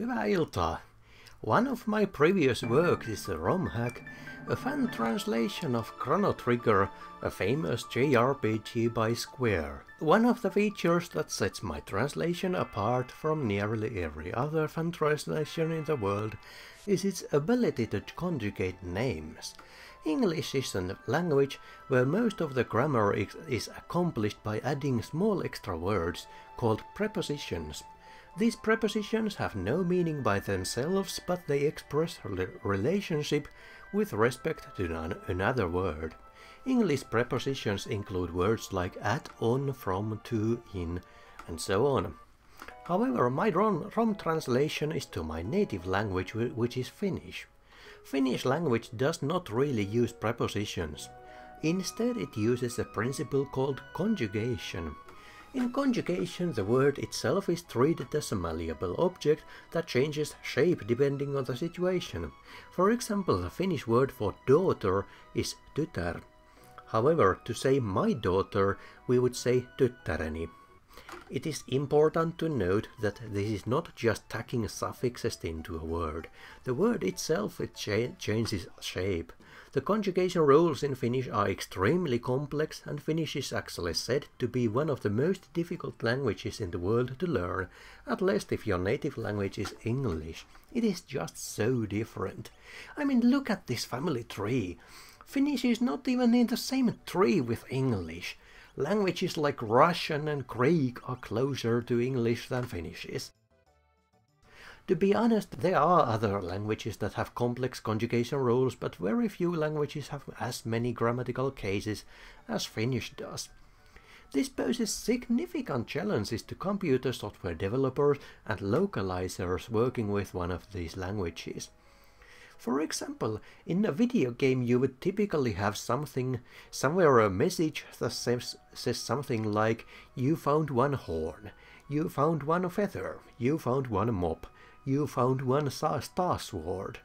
Hyvää iltaa. One of my previous works is the ROM hack, a fan translation of Chrono Trigger, a famous JRPG by Square. One of the features that sets my translation apart from nearly every other fan translation in the world is its ability to conjugate names. English is a language where most of the grammar is accomplished by adding small extra words called prepositions. These prepositions have no meaning by themselves, but they express a relationship with respect to another word. English prepositions include words like at, on, from, to, in, and so on. However, my ROM, ROM translation is to my native language, which is Finnish. Finnish language does not really use prepositions. Instead, it uses a principle called conjugation. In conjugation, the word itself is treated as a malleable object that changes shape depending on the situation. For example, the Finnish word for daughter is tytär. However, to say my daughter, we would say tyttäreni. It is important to note that this is not just tacking suffixes into a word. The word itself it cha changes shape. The conjugation rules in Finnish are extremely complex and Finnish is actually said to be one of the most difficult languages in the world to learn, at least if your native language is English. It is just so different. I mean, look at this family tree. Finnish is not even in the same tree with English. Languages like Russian and Greek are closer to English than Finnish is. To be honest, there are other languages that have complex conjugation rules, but very few languages have as many grammatical cases as Finnish does. This poses significant challenges to computer software developers and localizers working with one of these languages. For example, in a video game you would typically have something, somewhere a message that says, says something like, you found one horn, you found one feather, you found one mop, you found one star sword.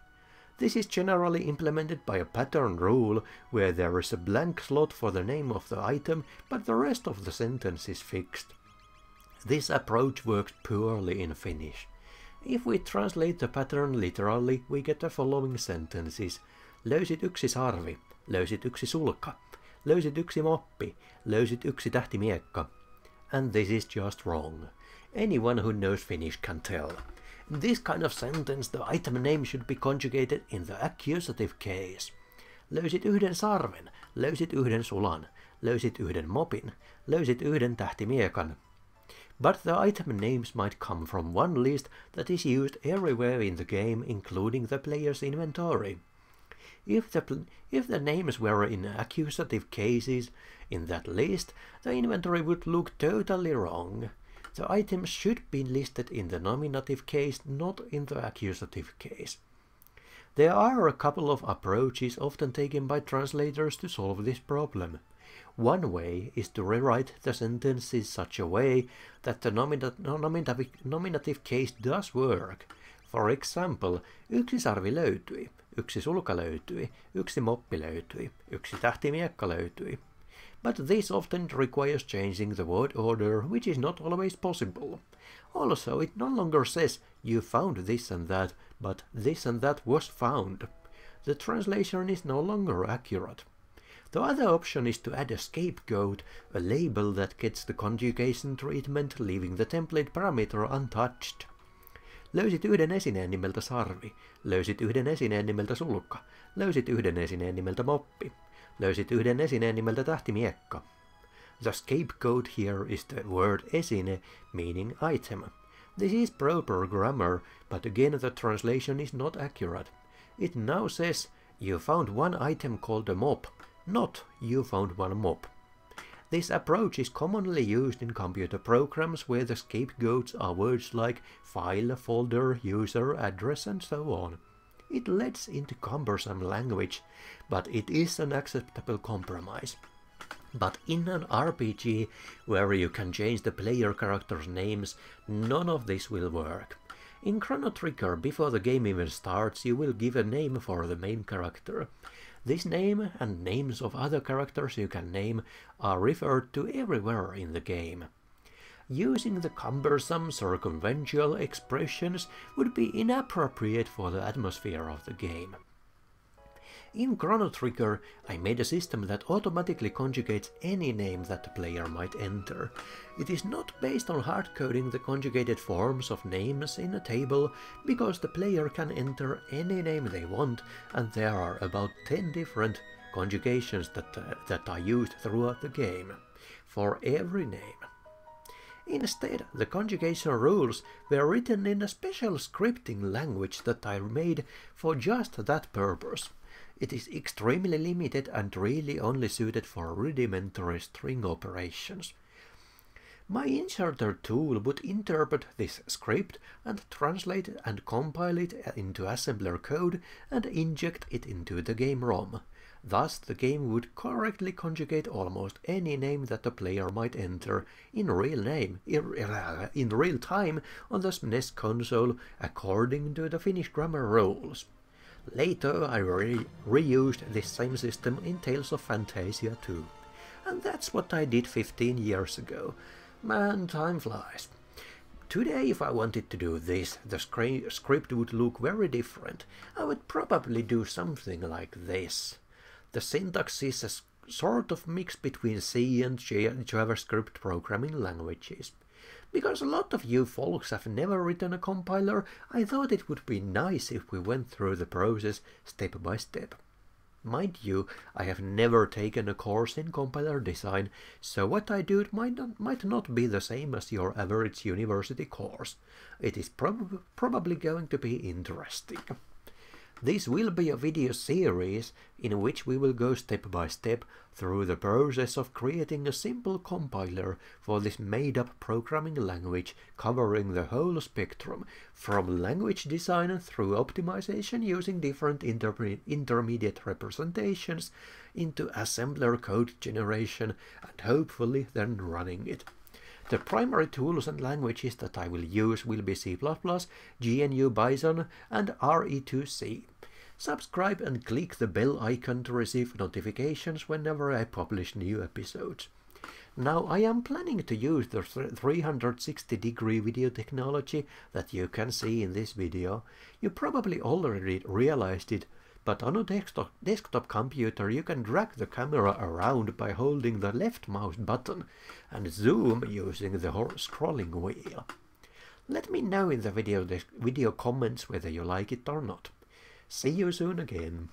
This is generally implemented by a pattern rule, where there is a blank slot for the name of the item, but the rest of the sentence is fixed. This approach works poorly in Finnish. If we translate the pattern literally, we get the following sentences. Löysit yksi sarvi, löysit yksi sulka, löysit yksi moppi, löysit yksi tähtimiekka. And this is just wrong. Anyone who knows Finnish can tell. In this kind of sentence, the item name should be conjugated in the accusative case. Löysit yhden sarven, löysit yhden sulan, löysit yhden mopin, löysit yhden tähtimiekan, but the item names might come from one list that is used everywhere in the game, including the player's inventory. If the, if the names were in accusative cases in that list, the inventory would look totally wrong. The items should be listed in the nominative case, not in the accusative case. There are a couple of approaches often taken by translators to solve this problem. One way is to rewrite the sentences such a way that the nominative, nominative case does work. For example, yksi sarvi löytyi, yksi sulka löytyi, yksi moppi löytyi, yksi tähtimiekka löytyi. But this often requires changing the word order, which is not always possible. Also, it no longer says you found this and that, but this and that was found. The translation is no longer accurate. The other option is to add a scapegoat, a label that gets the conjugation treatment, leaving the template parameter untouched. Löysit yhden esineen nimeltä sarvi, löysit yhden esineen nimeltä sulka, löysit yhden esineen nimeltä moppi, löysit yhden esineen nimeltä tähtimiekka. The scapegoat here is the word esine, meaning item. This is proper grammar, but again the translation is not accurate. It now says, you found one item called a mop, not you found one mop. This approach is commonly used in computer programs where the scapegoats are words like file, folder, user, address and so on. It leads into cumbersome language, but it is an acceptable compromise. But in an RPG where you can change the player characters' names, none of this will work. In Chrono Trigger, before the game even starts, you will give a name for the main character. This name and names of other characters you can name are referred to everywhere in the game. Using the cumbersome circumventual expressions would be inappropriate for the atmosphere of the game. In Chrono Trigger, I made a system that automatically conjugates any name that the player might enter. It is not based on hardcoding the conjugated forms of names in a table, because the player can enter any name they want, and there are about 10 different conjugations that, uh, that are used throughout the game, for every name. Instead, the conjugation rules were written in a special scripting language that I made for just that purpose. It is extremely limited and really only suited for rudimentary string operations. My inserter tool would interpret this script and translate and compile it into assembler code and inject it into the game ROM. Thus, the game would correctly conjugate almost any name that the player might enter in real name in uh, real time on the SNES console according to the Finnish grammar rules. Later I re reused this same system in Tales of Phantasia 2. And that's what I did 15 years ago. Man, time flies. Today, if I wanted to do this, the script would look very different. I would probably do something like this. The syntax is a sort of mix between C and JavaScript programming languages. Because a lot of you folks have never written a compiler, I thought it would be nice if we went through the process step by step. Mind you, I have never taken a course in compiler design, so what I do might not, might not be the same as your average university course. It is prob probably going to be interesting. This will be a video series in which we will go step by step through the process of creating a simple compiler for this made-up programming language covering the whole spectrum, from language design through optimization using different inter intermediate representations into assembler code generation and hopefully then running it. The primary tools and languages that I will use will be C++, GNU Bison, and RE2C. Subscribe and click the bell icon to receive notifications whenever I publish new episodes. Now I am planning to use the 360 degree video technology that you can see in this video. You probably already realized it but on a desktop, desktop computer you can drag the camera around by holding the left mouse button and zoom using the scrolling wheel. Let me know in the video, video comments whether you like it or not. See you soon again.